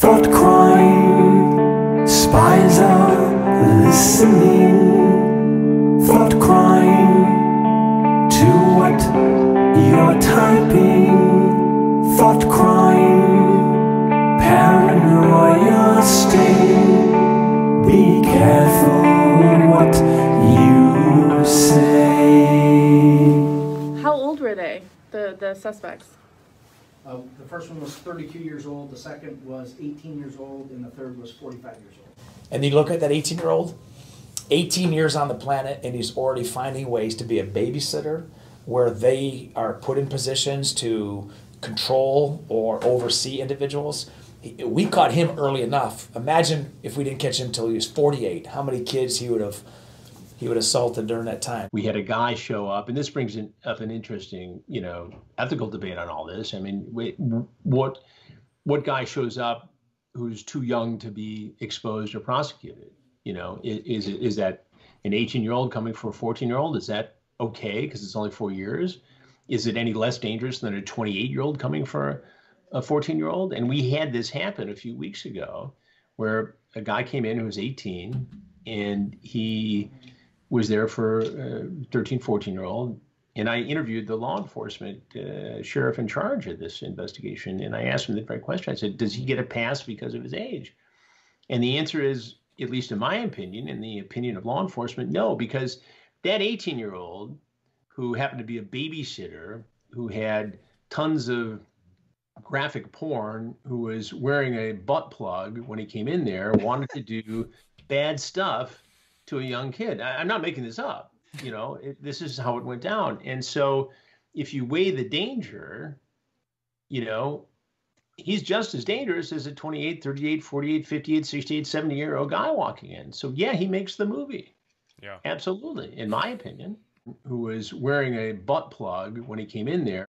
Thought crime, spies are listening. Thought crime to what you're typing. Thought crime, paranoia sting. Be careful what you say. How old were they, the, the suspects? Uh, the first one was 32 years old, the second was 18 years old, and the third was 45 years old. And you look at that 18 year old, 18 years on the planet, and he's already finding ways to be a babysitter where they are put in positions to control or oversee individuals. We caught him early enough. Imagine if we didn't catch him until he was 48, how many kids he would have he would have assaulted during that time. we had a guy show up, and this brings in, up an interesting, you know, ethical debate on all this. I mean, what what guy shows up who's too young to be exposed or prosecuted? You know, is it is that an 18 year old coming for a 14 year old? Is that okay because it's only four years? Is it any less dangerous than a 28 year old coming for a 14 year old? And we had this happen a few weeks ago, where a guy came in who was 18, and he was there for a 13, 14 year old. And I interviewed the law enforcement uh, sheriff in charge of this investigation. And I asked him the very question I said, Does he get a pass because of his age? And the answer is, at least in my opinion, in the opinion of law enforcement, no, because that 18 year old who happened to be a babysitter who had tons of graphic porn, who was wearing a butt plug when he came in there, wanted to do bad stuff to a young kid. I, I'm not making this up. You know, it, this is how it went down. And so, if you weigh the danger, you know, he's just as dangerous as a 28, 38, 48, 58, 68, 70 year old guy walking in. So, yeah, he makes the movie. Yeah. Absolutely, in my opinion, who was wearing a butt plug when he came in there.